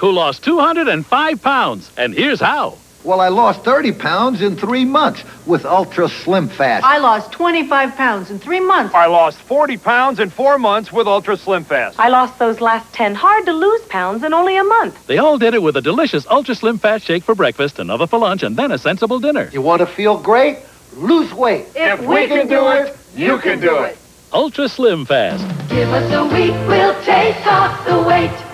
who lost 205 pounds. And here's how. Well, I lost 30 pounds in three months with Ultra Slim Fast. I lost 25 pounds in three months. I lost 40 pounds in four months with Ultra Slim Fast. I lost those last 10 hard to lose pounds in only a month. They all did it with a delicious Ultra Slim Fast shake for breakfast, another for lunch, and then a sensible dinner. You want to feel great? Lose weight. If, we, can, do it, you can do it. Ultra Slim Fast. Give us a week, we'll take off the weight.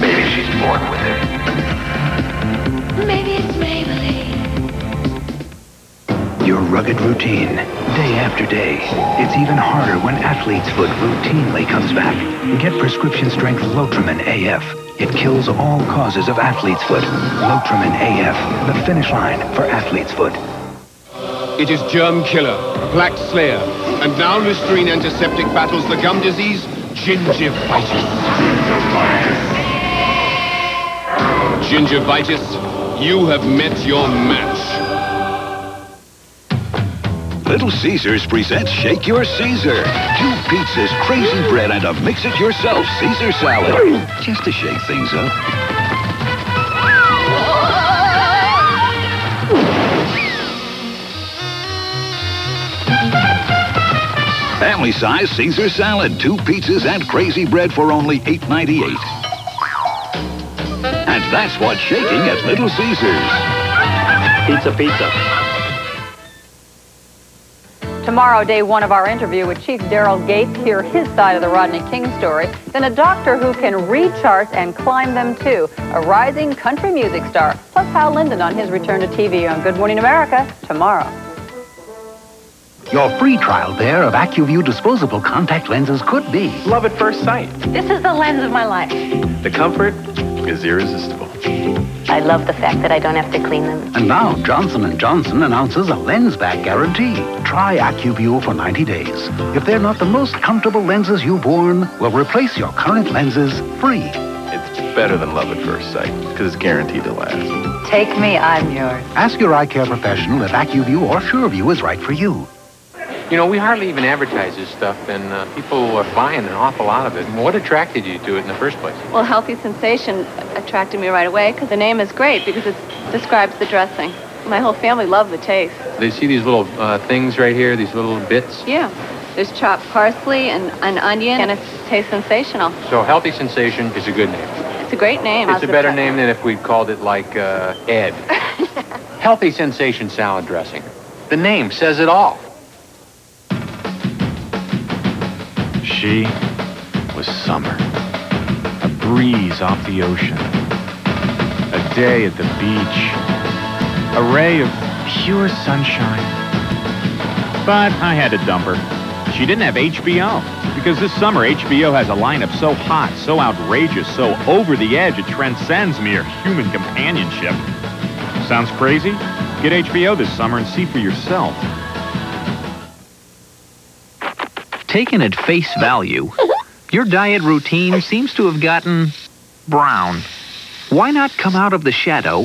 Maybe she's born with it. Maybe it's Maybelline. Your rugged routine, day after day. It's even harder when athlete's foot routinely comes back. Get prescription strength Lotrimin AF. It kills all causes of athlete's foot. Lotrimin AF, the finish line for athlete's foot. It is germ killer, plaque slayer, and now Listerine antiseptic battles the gum disease, gingivitis. Gingivitis, you have met your match. Little Caesars presents Shake Your Caesar. Two pizzas, crazy bread, and a mix-it-yourself Caesar salad. Just to shake things up. Family size Caesar salad, two pizzas and crazy bread for only $8.98. And that's what's shaking at Little Caesars. Pizza, pizza. Tomorrow, day one of our interview with Chief Daryl Gates, hear his side of the Rodney King story. Then a doctor who can read charts and climb them too, a rising country music star. Plus Hal Linden on his return to TV on Good Morning America tomorrow. Your free trial pair of Acuvue disposable contact lenses could be Love at first sight. This is the lens of my life. The comfort is irresistible. I love the fact that I don't have to clean them. And now Johnson & Johnson announces a lens back guarantee. Try Acuvue for 90 days. If they're not the most comfortable lenses you've worn, we'll replace your current lenses free. It's better than love at first sight because it's guaranteed to last. Take me, I'm yours. Ask your eye care professional if Acuvue or Surevue is right for you. You know, we hardly even advertise this stuff, and uh, people are buying an awful lot of it. What attracted you to it in the first place? Well, Healthy Sensation attracted me right away because the name is great because it describes the dressing. My whole family loved the taste. They see these little uh, things right here, these little bits. Yeah. There's chopped parsley and an onion, and it tastes sensational. So Healthy Sensation is a good name. It's a great name. It's a better name than if we'd called it like uh, Ed. Healthy Sensation salad dressing. The name says it all. She was summer. A breeze off the ocean. A day at the beach. A ray of pure sunshine. But I had to dump her. She didn't have HBO. Because this summer, HBO has a lineup so hot, so outrageous, so over the edge, it transcends mere human companionship. Sounds crazy? Get HBO this summer and see for yourself. Taken at face value, your diet routine seems to have gotten brown. Why not come out of the shadow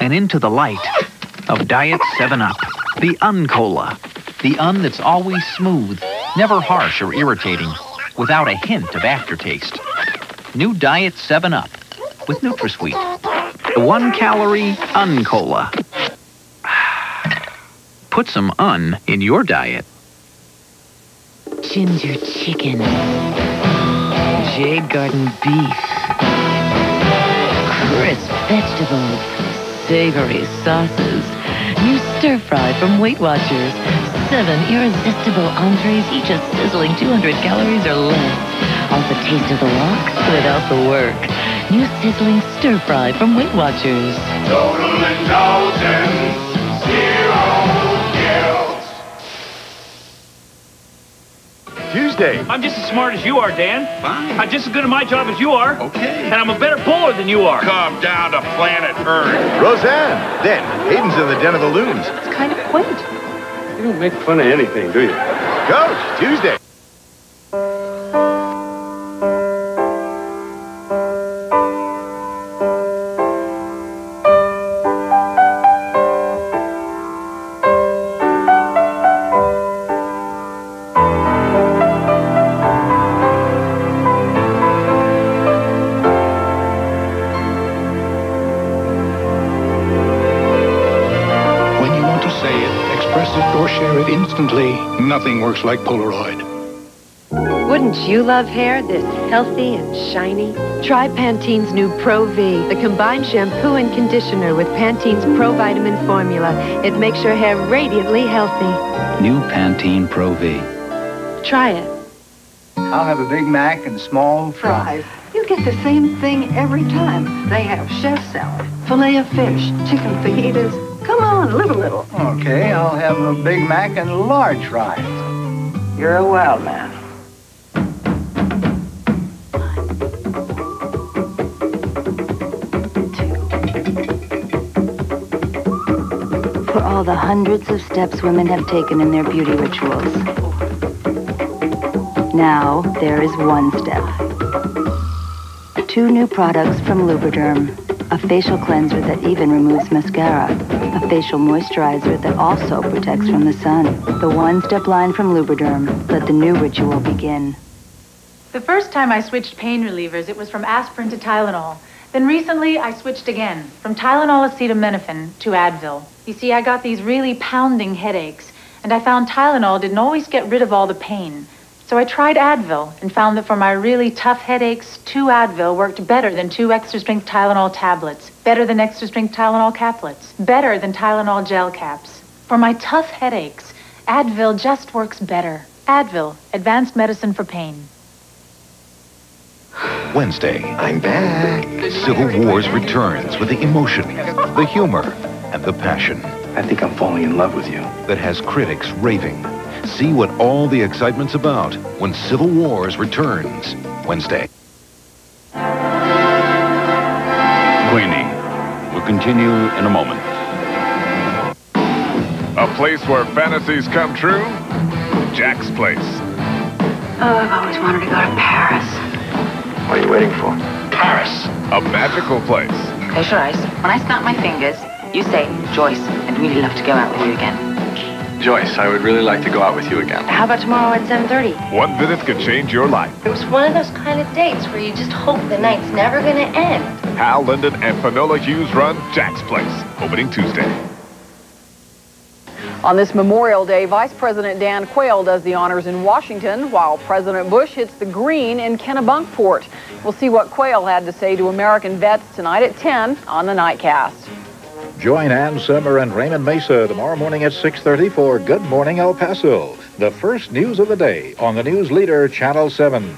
and into the light of Diet 7-Up, the Uncola, the Un that's always smooth, never harsh or irritating, without a hint of aftertaste. New Diet 7-Up with NutraSweet, the one-calorie Uncola. Put some Un in your diet. Ginger chicken. Jade garden beef. Crisp vegetables. Savory sauces. New stir fry from Weight Watchers. Seven irresistible entrees, each a sizzling 200 calories or less. All the taste of the wok without the work. New sizzling stir fry from Weight Watchers. Total indulgence, Tuesday. I'm just as smart as you are, Dan. Fine. I'm just as good at my job as you are. Okay. And I'm a better bowler than you are. Come down to planet Earth. Roseanne. Then, Hayden's in the Den of the Loons. It's kind of quaint. You don't make fun of anything, do you? Coach, Tuesday. Works like Polaroid. Wouldn't you love hair this healthy and shiny? Try Pantene's new Pro V, the combined shampoo and conditioner with Pantene's Pro Vitamin formula. It makes your hair radiantly healthy. New Pantene Pro V. Try it. I'll have a Big Mac and small fries. You get the same thing every time. They have chef salad, filet of fish, chicken fajitas. Come on, live a little. Okay, I'll have a Big Mac and large fries. You're a wild man. For all the hundreds of steps women have taken in their beauty rituals. Now, there is one step. Two new products from Lubriderm. A facial cleanser that even removes mascara. Facial moisturizer that also protects from the sun. The one-step line from Lubriderm. Let the new ritual begin. The first time I switched pain relievers, it was from aspirin to Tylenol. Then recently, I switched again, from Tylenol acetaminophen to Advil. You see, I got these really pounding headaches, and I found Tylenol didn't always get rid of all the pain. So I tried Advil and found that for my really tough headaches, two Advil worked better than two extra strength Tylenol tablets, better than extra strength Tylenol caplets, better than Tylenol gel caps. For my tough headaches, Advil just works better. Advil, advanced medicine for pain. Wednesday. I'm back. Civil Wars returns with the emotion, the humor, and the passion. I think I'm falling in love with you. That has critics raving. See what all the excitement's about when Civil Wars returns Wednesday. Queenie will continue in a moment. A place where fantasies come true? Jack's Place. Oh, I've always wanted to go to Paris. What are you waiting for? Paris. A magical place. Close your eyes. When I snap my fingers, you say, Joyce, I'd really love to go out with you again. Joyce, I would really like to go out with you again. How about tomorrow at 7.30? One visit could change your life. It was one of those kind of dates where you just hope the night's never gonna end. Hal Linden and Finola Hughes run Jack's Place, opening Tuesday. On this Memorial Day, Vice President Dan Quayle does the honors in Washington, while President Bush hits the green in Kennebunkport. We'll see what Quayle had to say to American vets tonight at 10 on the Nightcast. Join Ann Simmer and Raymond Mesa tomorrow morning at 6.30 for Good Morning El Paso, the first news of the day on the News Leader, Channel 7.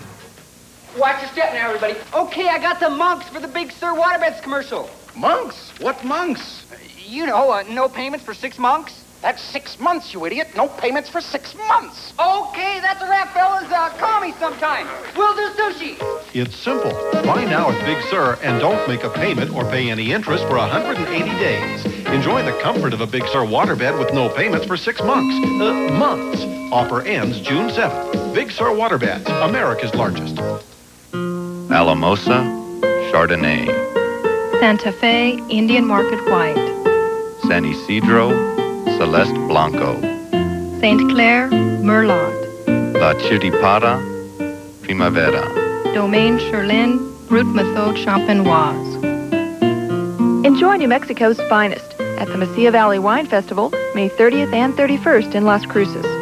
Watch your step now, everybody. Okay, I got the monks for the Big Sur Waterbeds commercial. Monks? What monks? You know, uh, no payments for six monks. That's six months, you idiot. No payments for six months. Okay, that's a wrap, fellas. Uh, call me sometime. We'll do sushi. It's simple. Buy now at Big Sur and don't make a payment or pay any interest for 180 days. Enjoy the comfort of a Big Sur waterbed with no payments for six months. Uh, months. Offer ends June 7th. Big Sur Waterbeds, America's largest. Alamosa, Chardonnay. Santa Fe Indian Market White, San Isidro, Celeste Blanco. St. Clair Merlot, La Chiripara, Primavera. Domaine Cheurlin Brut Methode Champenoise. Enjoy New Mexico's finest at the Mesilla Valley Wine Festival, May 30th and 31st in Las Cruces.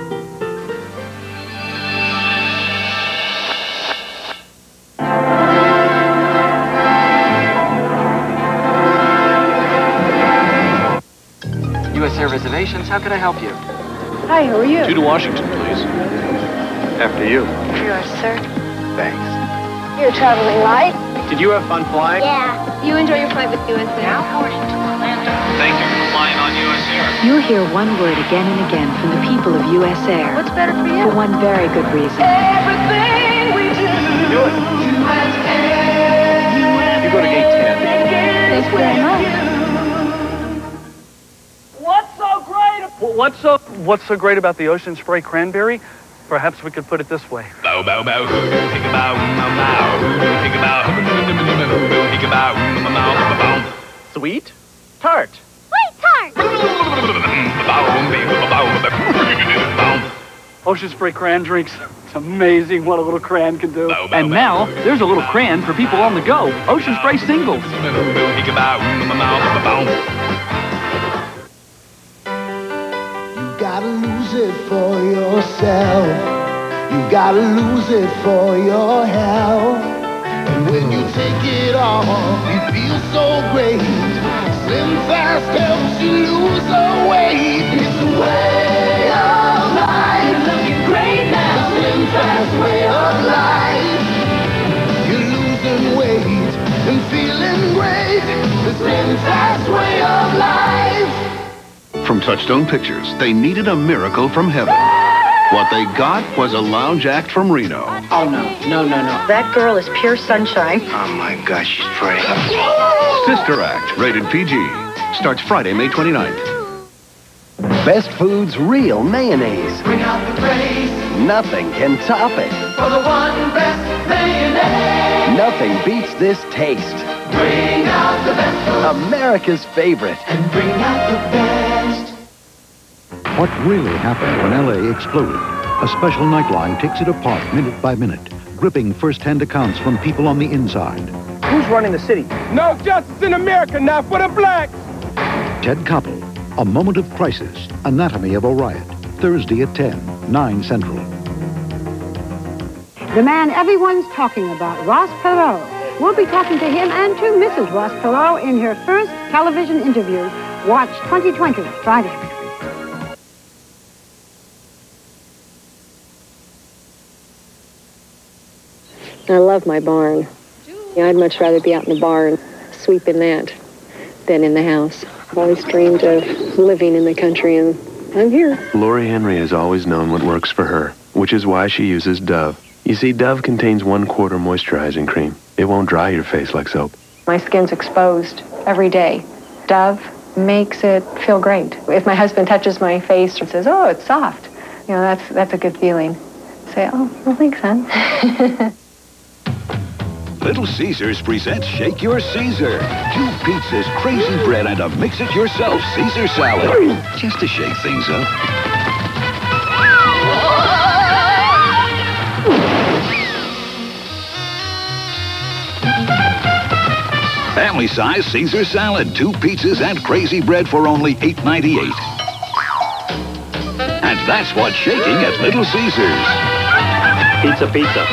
U.S. Air Reservations, how can I help you? Hi, who are you? Two to Washington, please. After you. Yours, sir. Thanks. You're traveling light? Did you have fun flying? Yeah. You enjoy your flight with USA. Now Washington, Orlando. Thank you for flying on US Air. You'll hear one word again and again from the people of U.S. Air. What's better for you? For one very good reason. Everything we do. Do it. You go to gate 10. Thanks very much. What's What's so What's so great about the Ocean Spray Cranberry? Perhaps we could put it this way. Bow, bow, bow. Sweet? Tart. Sweet tart. Ocean Spray Cran drinks. It's amazing what a little cran can do. and now, there's a little cran for people on the go. Ocean Spray singles. Gotta lose it for yourself. You gotta lose it for your health. And when you take it off, it feels so great. Slim Fast helps you lose the weight. It's a way of life. Looking great now. The Slim Fast way of life. You're losing weight and feeling great. The Slim Fast way of life. From Touchstone Pictures, they needed a miracle from heaven. What they got was a lounge act from Reno. Oh, no. No, no, no. That girl is pure sunshine. Oh my gosh, she's pretty. Sister Act, rated PG. Starts Friday, May 29th. Best Foods Real Mayonnaise. Bring out the praise Nothing can top it. for the one best mayonnaise. Nothing beats this taste. Bring out the best America's favorite. and bring out the best. What really happened when LA exploded? A special nightline takes it apart minute by minute, gripping first-hand accounts from people on the inside. Who's running the city? No justice in America, not for the blacks. Ted Koppel, A Moment of Crisis, Anatomy of a Riot, Thursday at 10, 9 Central. The man everyone's talking about, Ross Perot. We'll be talking to him and to Mrs. Ross Perot in her first television interview. Watch 2020, Friday. I love my barn. Yeah, I'd much rather be out in the barn sweeping that than in the house. I've always dreamed of living in the country, and I'm here. Lori Henry has always known what works for her, which is why she uses Dove. You see, Dove contains one quarter moisturizing cream. It won't dry your face like soap. My skin's exposed every day. Dove makes it feel great. If my husband touches my face and says, "Oh, it's soft," you know, that's that's a good feeling. Say, "Oh, well, thanks, hon." Little Caesars presents Shake Your Caesar. Two pizzas, crazy bread, and a mix-it-yourself Caesar salad. Just to shake things up. Family size Caesar salad, two pizzas and crazy bread for only $8.98. And that's what's shaking at Little Caesars. Pizza, pizza.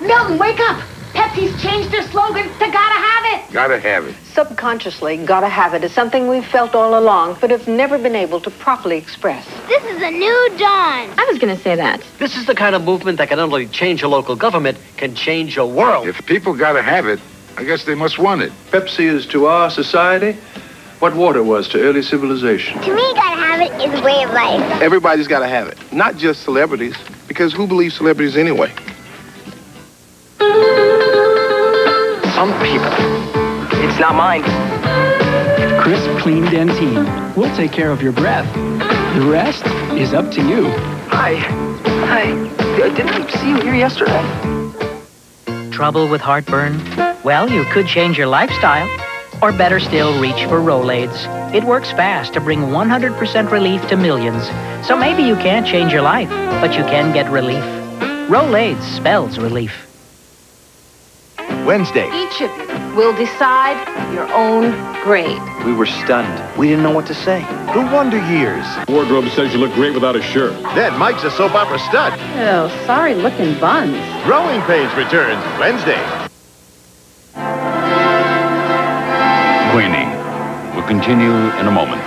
Milton, wake up. Pepsi's changed their slogan to gotta have it. Gotta have it. Subconsciously, gotta have it is something we've felt all along, but have never been able to properly express. This is a new dawn. I was gonna say that. This is the kind of movement that can not only change a local government, can change a world. If people gotta have it, I guess they must want it. Pepsi is to our society what water was to early civilization. To me, gotta have it is a way of life. Everybody's gotta have it. Not just celebrities, because who believes celebrities anyway? Some people. It's not mine. Crisp, clean Dentyne. We'll take care of your breath. The rest is up to you. Hi. Hi. Didn't I see you here yesterday? Trouble with heartburn? Well, you could change your lifestyle. Or better still, reach for Rolaids. It works fast to bring 100% relief to millions. So maybe you can't change your life, but you can get relief. Rolaids spells relief. Wednesday. Each of you will decide your own grade. We were stunned. We didn't know what to say. The Wonder Years. Wardrobe says you look great without a shirt. Then Mike's a soap opera stud. Oh, sorry looking buns. Growing Pains returns Wednesday. Queenie. We'll continue in a moment.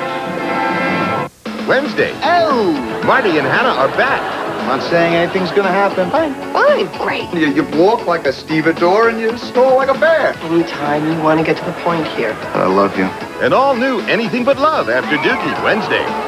Wednesday. Oh! Marty and Hannah are back. I'm not saying anything's gonna happen. Fine, fine, great. You, you walk like a stevedore and you stall like a bear. Anytime you want to get to the point here. I love you. An all new Anything But Love after Doogie Wednesday.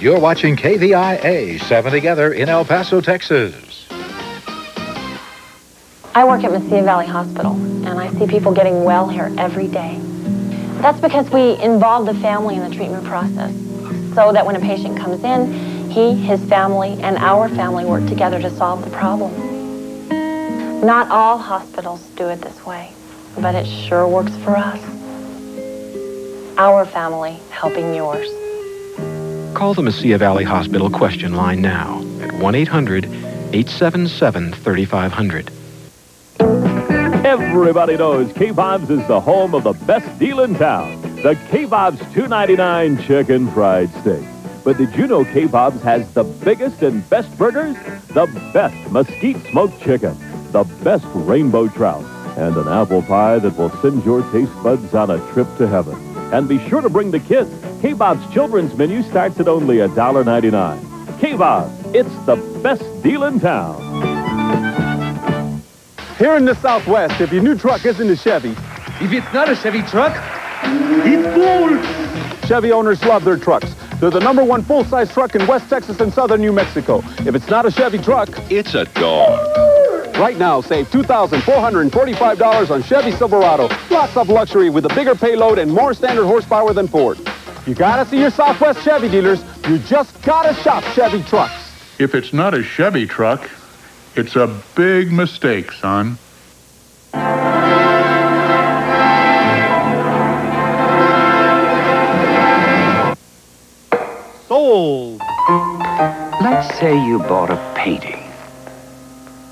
You're watching KVIA 7 Together in El Paso, Texas. I work at Mesilla Valley Hospital, and I see people getting well here every day. That's because we involve the family in the treatment process, so that when a patient comes in, he, his family, and our family work together to solve the problem. Not all hospitals do it this way, but it sure works for us. Our family helping yours. Call the Mesilla Valley Hospital question line now at 1 800 877 3500. Everybody knows K-Bob's is the home of the best deal in town. The K-Bob's $2.99 chicken fried steak. But did you know K-Bob's has the biggest and best burgers? The best mesquite smoked chicken, the best rainbow trout, and an apple pie that will send your taste buds on a trip to heaven. And be sure to bring the kids. K-Bob's children's menu starts at only $1.99. K-Bob, it's the best deal in town. Here in the Southwest, if your new truck isn't a Chevy, If it's not a Chevy truck, it's gold. Chevy owners love their trucks. They're the number one full-size truck in West Texas and southern New Mexico. If it's not a Chevy truck, it's a dog. Right now, save $2,445 on Chevy Silverado. Lots of luxury with a bigger payload and more standard horsepower than Ford. You gotta see your Southwest Chevy dealers. You just gotta shop Chevy trucks. If it's not a Chevy truck, it's a big mistake, son. Sold. Let's say you bought a painting.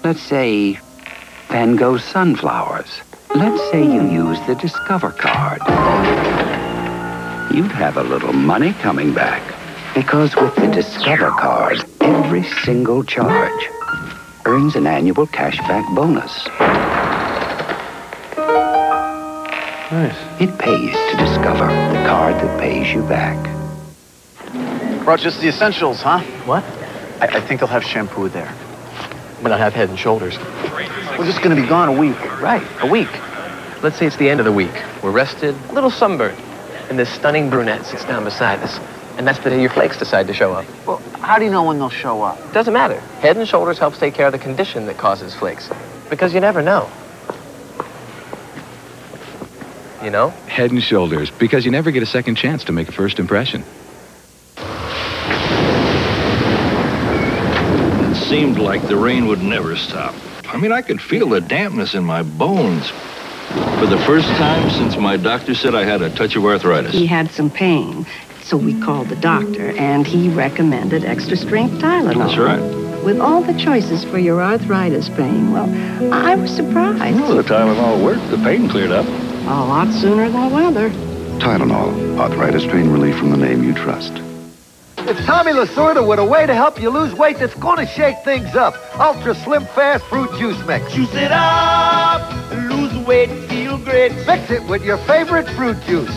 Let's say Van Gogh's sunflowers. Let's say you use the Discover card. You'd have a little money coming back. Because with the Discover card, every single charge earns an annual cashback bonus. Nice. It pays to discover the card that pays you back. Brought just the essentials, huh? What? I, I think they'll have shampoo there. But I have head and shoulders. We're just gonna be gone a week. Right, a week. Let's say it's the end of the week. We're rested, a little sunburned, and this stunning brunette sits down beside us. And that's the day your flakes decide to show up. Well, how do you know when they'll show up? Doesn't matter. Head and Shoulders helps take care of the condition that causes flakes. Because you never know. You know? Head and Shoulders, because you never get a second chance to make a first impression. Seemed like the rain would never stop. I mean, I could feel the dampness in my bones. For the first time since my doctor said I had a touch of arthritis. He had some pain, so we called the doctor, and he recommended extra strength Tylenol. That's right. With all the choices for your arthritis pain, well, I was surprised. Well, the Tylenol worked. The pain cleared up. A lot sooner than the weather. Tylenol, arthritis pain relief from the name you trust. It's Tommy Lasorda with a way to help you lose weight that's going to shake things up. Ultra Slim Fast Fruit Juice Mix. Juice it up, lose weight, feel great. Mix it with your favorite fruit juice.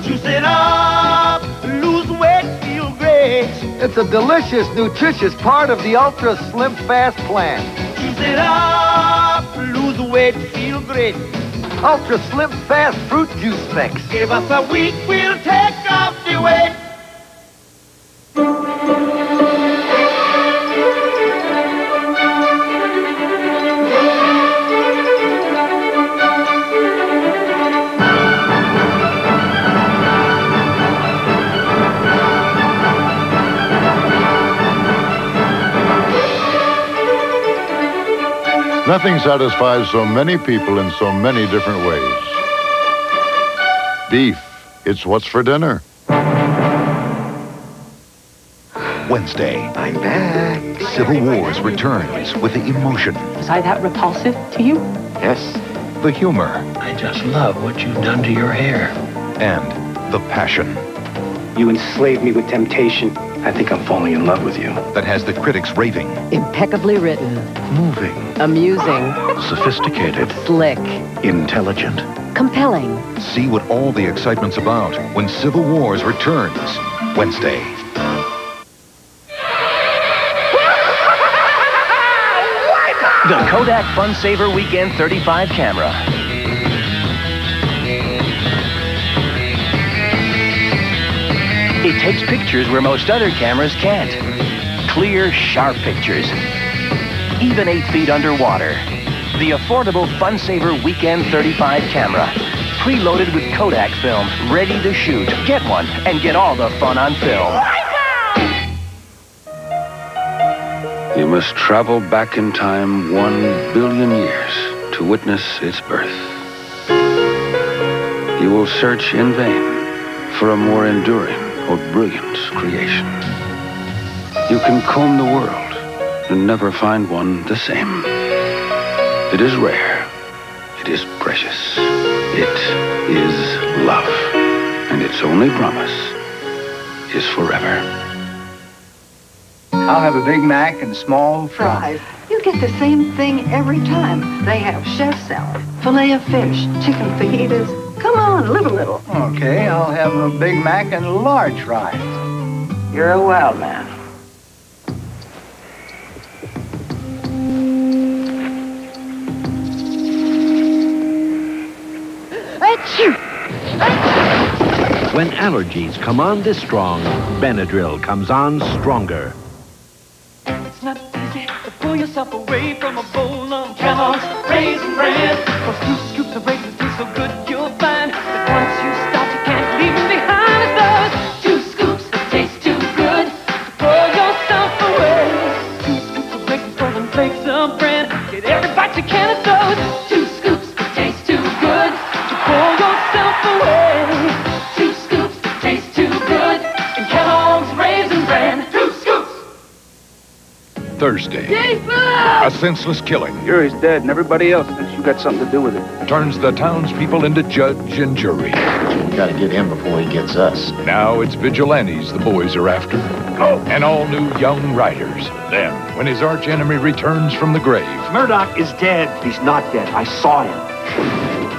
Juice it up, lose weight, feel great. It's a delicious, nutritious part of the Ultra Slim Fast plan. Juice it up, lose weight, feel great. Ultra Slim Fast Fruit Juice Mix. Give us a week, we'll take off the weight. Nothing satisfies so many people in so many different ways. Beef. It's what's for dinner. Wednesday. I'm back. Civil Wars returns with the emotion, Was I that repulsive to you? yes, the humor, I just love what you've done to your hair. and the passion You enslaved me with temptation. I think I'm falling in love with you. that has the critics raving. Impeccably written, Moving, amusing, sophisticated, slick, intelligent. compelling. See what all the excitement's about when Civil Wars returns Wednesday. The Kodak Fun Saver Weekend 35 camera. Takes pictures where most other cameras can't. Clear, sharp pictures. Even eight feet underwater. The affordable Fun Saver Weekend 35 camera. Preloaded with Kodak film, ready to shoot. Get one and get all the fun on film. You must travel back in time one billion years to witness its birth. You will search in vain for a more enduring or brilliant creation. You can comb the world and never find one the same. It is rare. It is precious. It is love. And its only promise is forever. I'll have a Big Mac and small fries. Fries. You get the same thing every time. They have chef salad, filet of fish, chicken fajitas. Come on, live a little. Okay, I'll have a Big Mac and large fries. You're a wild man. When allergies come on this strong, Benadryl comes on stronger. It's not easy to pull yourself away from a bowl of Kellogg's Raisin Bran. Cause two scoops of raisins taste so good, Get every bite you can of those two scoops that taste too good to pull yourself away. Two scoops that taste too good in Kellogg's Raisin Bran. Two scoops. Thursday. A senseless killing Yuri's dead, and everybody else thinks you got something to do with it. turns the townspeople into judge and jury. We gotta get him before he gets us. Now it's vigilantes the boys are after. Oh! And all new Young Riders. Then, when his archenemy returns from the grave, Murdoc is dead. He's not dead. I saw him.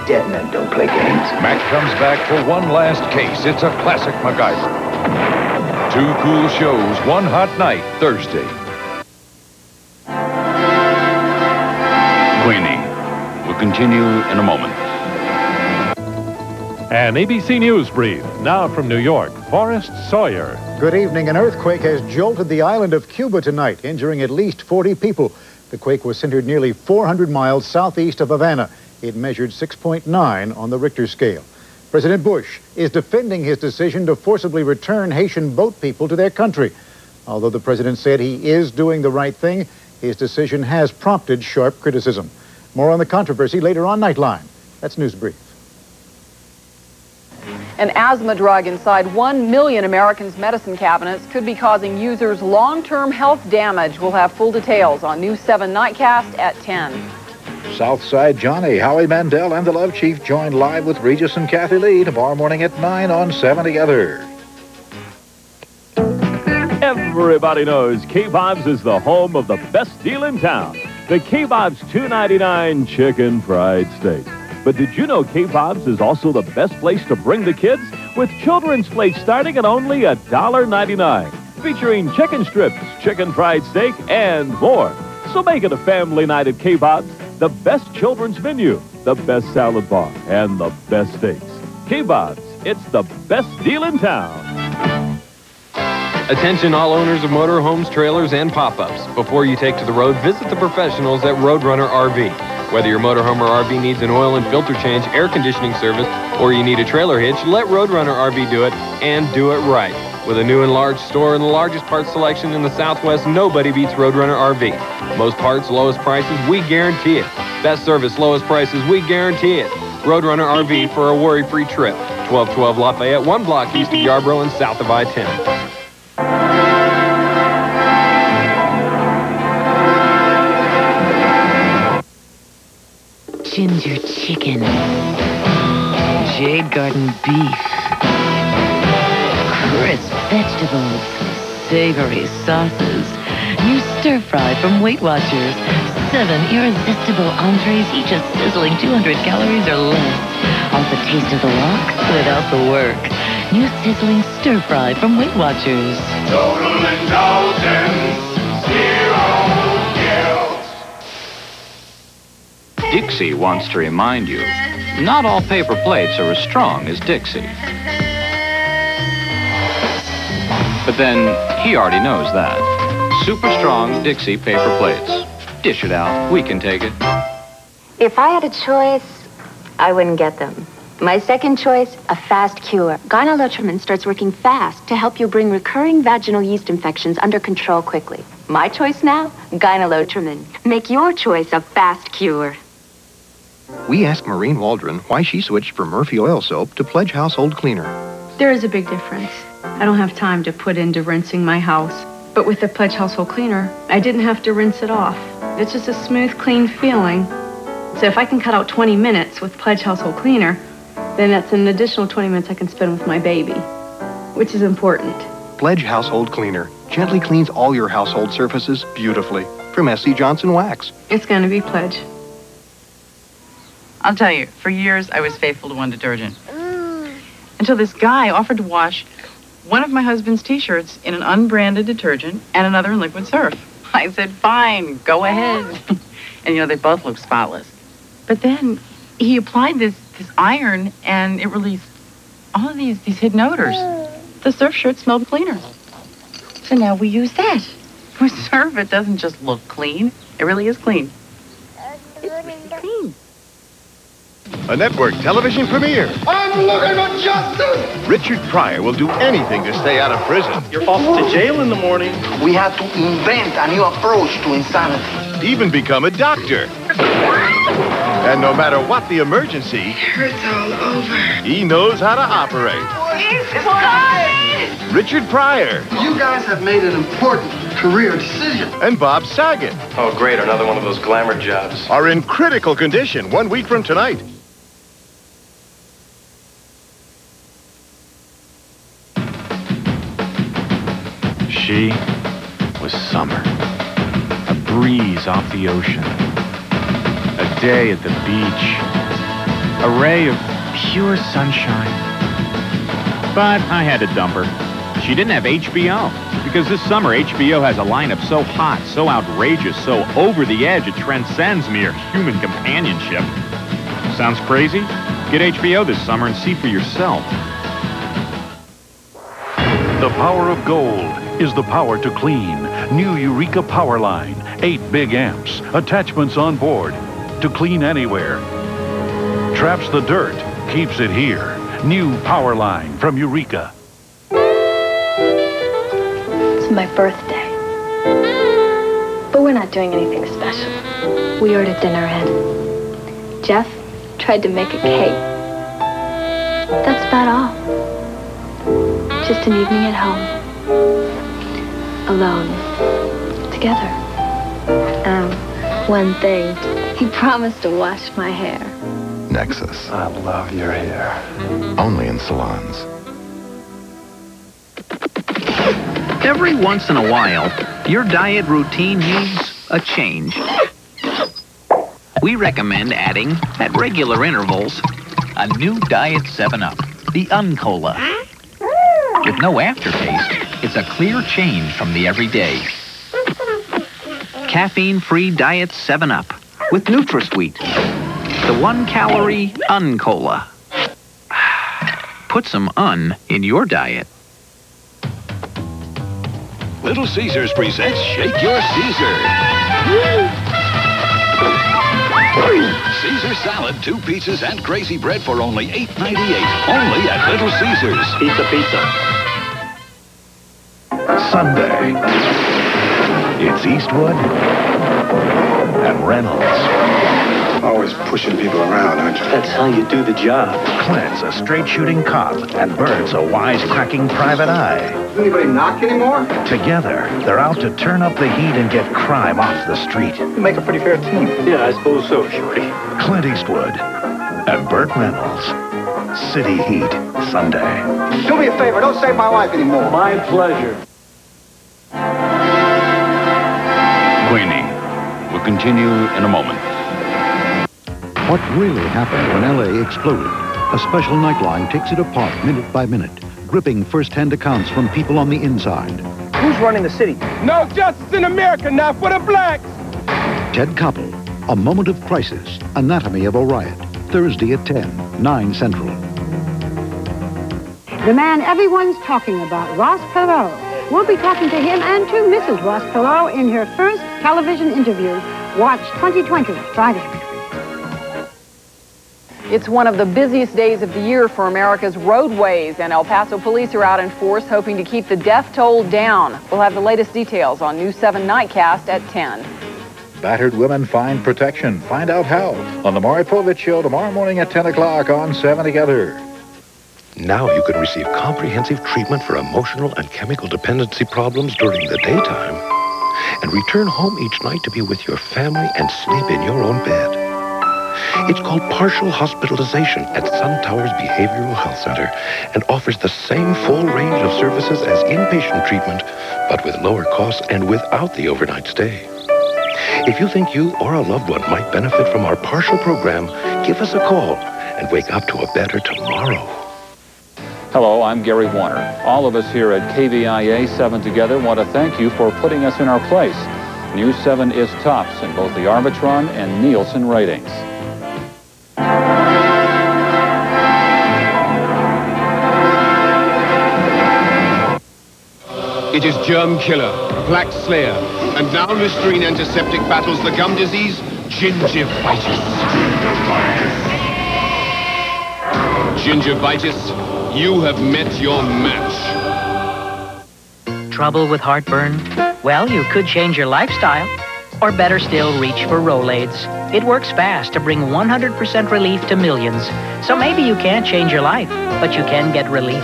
Dead men don't play games. Mac comes back for one last case. It's a classic MacGyver. Two cool shows, one hot night, Thursday. Queenie will continue in a moment. An ABC News brief. Now from New York, Forrest Sawyer. Good evening. An earthquake has jolted the island of Cuba tonight, injuring at least 40 people. The quake was centered nearly 400 miles southeast of Havana. It measured 6.9 on the Richter scale. President Bush is defending his decision to forcibly return Haitian boat people to their country. Although the president said he is doing the right thing, his decision has prompted sharp criticism. More on the controversy later on Nightline. That's News Brief. An asthma drug inside 1 million Americans' medicine cabinets could be causing users long-term health damage. We'll have full details on News 7 Nightcast at 10. Southside Johnny, Howie Mandel, and the Love Chief join live with Regis and Kathie Lee tomorrow morning at 9 on 7 Together. Everybody knows K-Bob's is the home of the best deal in town. The K-Bob's $2.99 chicken fried steak. But did you know K-Bob's is also the best place to bring the kids? With children's plates starting at only $1.99. Featuring chicken strips, chicken fried steak, and more. So make it a family night at K-Bob's. The best children's menu, the best salad bar, and the best steaks. K-Bob's, it's the best deal in town. Attention all owners of motorhomes, trailers, and pop-ups. Before you take to the road, visit the professionals at Roadrunner RV. Whether your motorhome or RV needs an oil and filter change, air conditioning service, or you need a trailer hitch, let Roadrunner RV do it, and do it right. With a new and large store and the largest parts selection in the Southwest, nobody beats Roadrunner RV. Most parts, lowest prices, we guarantee it. Best service, lowest prices, we guarantee it. Roadrunner RV for a worry-free trip. 1212 Lafayette, one block east of Yarborough and south of I-10. Ginger chicken. Jade garden beef. Crisp vegetables. Savory sauces. New stir fry from Weight Watchers. Seven irresistible entrees, each a sizzling 200 calories or less. All the taste of the wok without the work. New sizzling stir fry from Weight Watchers. Total indulgence, Dixie wants to remind you, not all paper plates are as strong as Dixie. But then, he already knows that. Super strong Dixie paper plates. Dish it out. We can take it. If I had a choice, I wouldn't get them. My second choice, a fast cure. Gyne-Lotrimin starts working fast to help you bring recurring vaginal yeast infections under control quickly. My choice now, Gyne-Lotrimin. Make your choice a fast cure. We asked Maureen Waldron why she switched from Murphy oil soap to Pledge Household Cleaner. There is a big difference. I don't have time to put into rinsing my house. But with the Pledge Household Cleaner, I didn't have to rinse it off. It's just a smooth, clean feeling. So if I can cut out 20 minutes with Pledge Household Cleaner, then that's an additional 20 minutes I can spend with my baby, which is important. Pledge Household Cleaner gently cleans all your household surfaces beautifully from SC Johnson Wax. It's going to be Pledge. I'll tell you, for years I was faithful to one detergent. Mm. Until this guy offered to wash one of my husband's t-shirts in an unbranded detergent and another in liquid surf. I said, fine, go ahead. and you know, they both looked spotless. But then he applied this, this iron and it released all of these, these hidden odors. Mm. The surf shirt smelled cleaner. So now we use that. With surf, it doesn't just look clean. It really is clean. It's really clean. A network television premiere. I'm looking for justice. Richard Pryor will do anything to stay out of prison. You're off to jail in the morning. We have to invent a new approach to insanity. Even become a doctor. And no matter what the emergency, It's all over. he knows how to operate. Richard Pryor You guys have made an important career decision. and Bob Saget Oh, great, another one of those glamour jobs. are in critical condition one week from tonight. Off the ocean. A day at the beach. A ray of pure sunshine. But I had to dump her. She didn't have HBO. Because this summer, HBO has a lineup so hot, so outrageous, so over the edge, it transcends mere human companionship. Sounds crazy? Get HBO this summer and see for yourself. The power of gold is the power to clean. New Eureka Power Line. Eight big amps. Attachments on board. To clean anywhere. Traps the dirt. Keeps it here. New Power Line from Eureka. It's my birthday. But we're not doing anything special. We ordered dinner in. Jeff tried to make a cake. That's about all. Just an evening at home. Alone. Together. One thing. He promised to wash my hair. Nexxus. I love your hair. Only in salons. Every once in a while, your diet routine needs a change. We recommend adding, at regular intervals, a new Diet 7-Up, the Uncola. With no aftertaste, it's a clear change from the everyday. Caffeine-free Diet 7-Up with NutraSweet, the one-calorie Uncola. Put some un in your diet. Little Caesars presents Shake Your Caesar. Caesar salad, two pizzas, and crazy bread for only $8.98. Only at Little Caesars. Pizza, pizza. Sunday. It's Eastwood and Reynolds. Always pushing people around, aren't you? That's how you do the job. Clint's a straight shooting cop, and Burt's a wise-cracking private eye. Does anybody knock anymore? Together, they're out to turn up the heat and get crime off the street. You make a pretty fair team. Yeah, I suppose so, Shorty. Clint Eastwood and Burt Reynolds. City Heat, Sunday. Do me a favor, don't save my life anymore. My pleasure. Continue in a moment. What really happened when L.A. exploded? A special nightline takes it apart minute by minute, gripping first-hand accounts from people on the inside. Who's running the city? No justice in America, not for the blacks. Ted Koppel, A Moment of Crisis, Anatomy of a Riot, Thursday at 10, 9 Central. The man everyone's talking about, Ross Perot. We'll be talking to him and to Mrs. Ross Perot in her first television interview. Watch 2020, Friday. It's one of the busiest days of the year for America's roadways, and El Paso police are out in force hoping to keep the death toll down. We'll have the latest details on News 7 Nightcast at 10. Battered women find protection. Find out how on the Maury Povich Show tomorrow morning at 10 o'clock on 7 Together. Now you can receive comprehensive treatment for emotional and chemical dependency problems during the daytime and return home each night to be with your family and sleep in your own bed. It's called partial hospitalization at Sun Towers Behavioral Health Center and offers the same full range of services as inpatient treatment, but with lower costs and without the overnight stay. If you think you or a loved one might benefit from our partial program, give us a call and wake up to a better tomorrow. Hello, I'm Gary Warner. All of us here at KVIA 7 Together want to thank you for putting us in our place. News 7 is tops in both the Arbitron and Nielsen ratings. It is germ killer, plaque slayer, and now Listerine antiseptic battles the gum disease, gingivitis. Gingivitis, you have met your match. Trouble with heartburn? Well, you could change your lifestyle. Or better still, reach for Rolaids. It works fast to bring 100% relief to millions. So maybe you can't change your life, but you can get relief.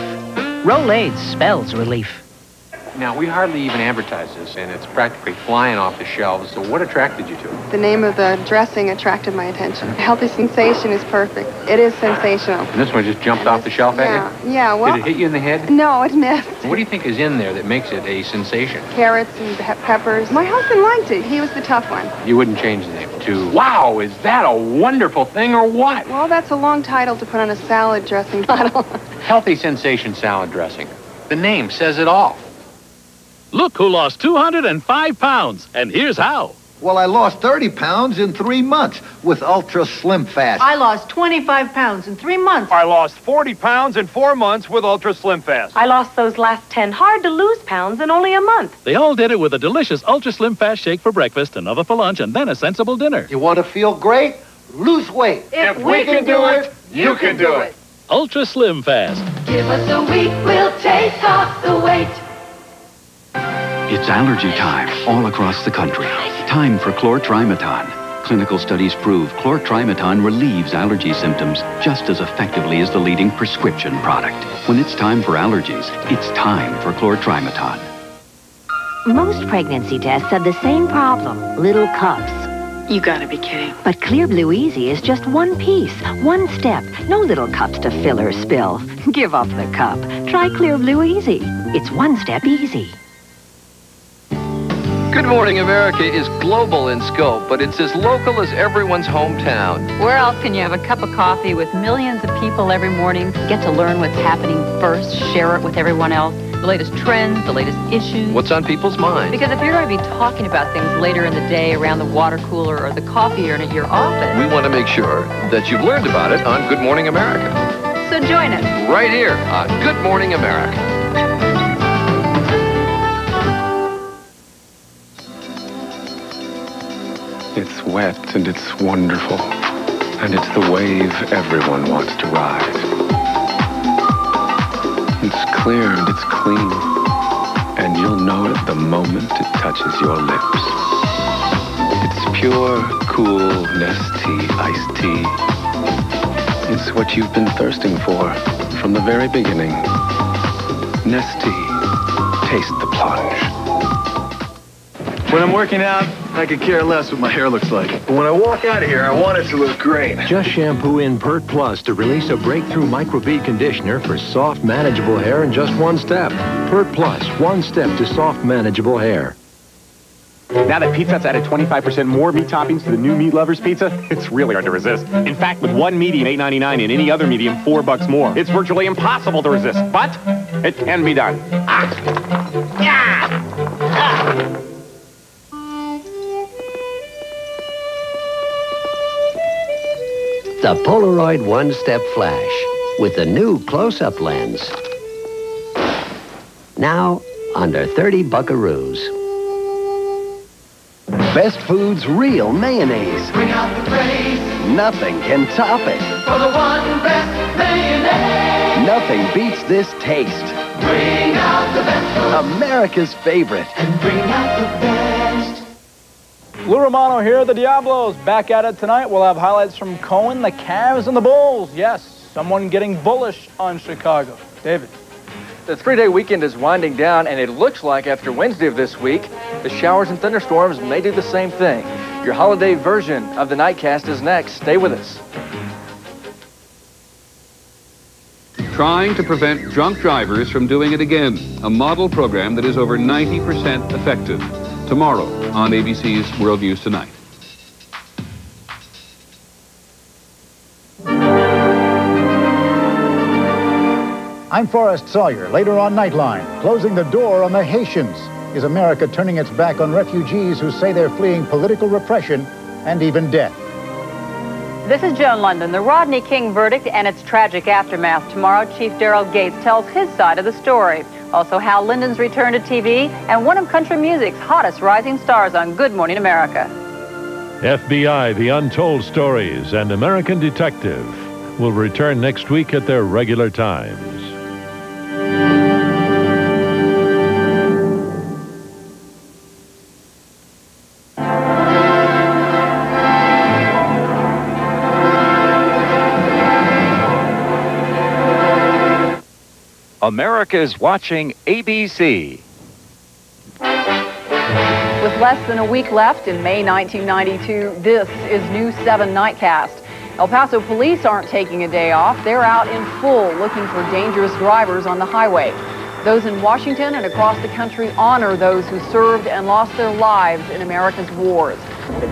Rolaids spells relief. Now, we hardly even advertise this, and it's practically flying off the shelves. So what attracted you to it? The name of the dressing attracted my attention. Healthy Sensation is perfect. It is sensational. And this one just jumped off the shelf at Yeah, you? yeah, well... Did it hit you in the head? No, it missed. What do you think is in there that makes it a sensation? Carrots and pe- peppers. My husband liked it. He was the tough one. You wouldn't change the name to, wow, is that a wonderful thing or what? Well, that's a long title to put on a salad dressing bottle. Healthy Sensation Salad Dressing. The name says it all. Look who lost 205 pounds, and here's how. Well, I lost 30 pounds in three months with Ultra Slim Fast. I lost 25 pounds in three months. I lost 40 pounds in four months with Ultra Slim Fast. I lost those last 10 hard to lose pounds in only a month. They all did it with a delicious Ultra Slim Fast shake for breakfast, another for lunch, and then a sensible dinner. You want to feel great? Lose weight. If, we, can, do it, you can do it. Ultra Slim Fast. Give us a week, we'll take off the weight. It's allergy time all across the country. Time for Chlor-Trimeton. Clinical studies prove Chlor-Trimeton relieves allergy symptoms just as effectively as the leading prescription product. When it's time for allergies, it's time for Chlor-Trimeton. Most pregnancy tests have the same problem, little cups. You gotta be kidding. But Clear Blue Easy is just one piece, one step. No little cups to fill or spill. Give up the cup. Try Clear Blue Easy. It's one step easy. Good Morning America is global in scope, but it's as local as everyone's hometown. Where else can you have a cup of coffee with millions of people every morning, get to learn what's happening first, share it with everyone else, the latest trends, the latest issues? What's on people's minds? Because if you're going to be talking about things later in the day around the water cooler or the coffee urn at your office, We want to make sure that you've learned about it on Good Morning America. so join us. Right here on Good Morning America. It's wet and it's wonderful. And it's the wave everyone wants to ride. It's clear and it's clean. And you'll know it the moment it touches your lips. It's Pure, cool Nestea iced tea. It's what you've been thirsting for from the very beginning. Nestea. Taste the plunge. When I'm working out, I could care less what my hair looks like. But when I walk out of here, I want it to look great. Just shampoo in Pert Plus to release a breakthrough microbead conditioner for soft, manageable hair in just one step. Pert Plus, one step to soft, manageable hair. Now that Pizza Hut's added 25% more meat toppings to the new Meat Lovers pizza, it's really hard to resist. In fact, with one medium, $8.99, and any other medium, 4 bucks more, it's virtually impossible to resist. But it can be done. Ah! Yeah! Ah! The Polaroid one-step flash with the new close-up lens. Now, under 30 buckaroos. Best Foods Real Mayonnaise. Bring out the praise Nothing can top it. for the one best mayonnaise. Nothing beats this taste. Bring out the best. America's favorite. And bring out the best. Lou Romano here, the Diablos back at it tonight. We'll have highlights from Cohen, the Cavs, and the Bulls. Yes, someone getting bullish on Chicago. David. The three-day weekend is winding down, and it looks like after Wednesday of this week, the showers and thunderstorms may do the same thing. Your holiday version of the Nightcast is next. Stay with us. Trying to prevent drunk drivers from doing it again. A model program that is over 90% effective. Tomorrow on ABC's World News Tonight. I'm Forrest Sawyer, later on Nightline. Closing the door on the Haitians. Is America turning its back on refugees who say they're fleeing political repression and even death? This is Joan Lunden. The Rodney King verdict and its tragic aftermath. Tomorrow, Chief Daryl Gates tells his side of the story. Also, Hal Linden's return to TV and one of country music's hottest rising stars on Good Morning America. FBI, The Untold Stories, and American Detective will return next week at their regular times. America's watching ABC. With less than a week left in May 1992, this is News 7 Nightcast. El Paso police aren't taking a day off. They're out in full looking for dangerous drivers on the highway. Those in Washington and across the country honor those who served and lost their lives in America's wars.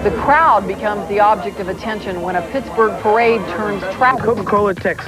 The crowd becomes the object of attention when a Pittsburgh parade turns traffic. Coca-Cola Texas.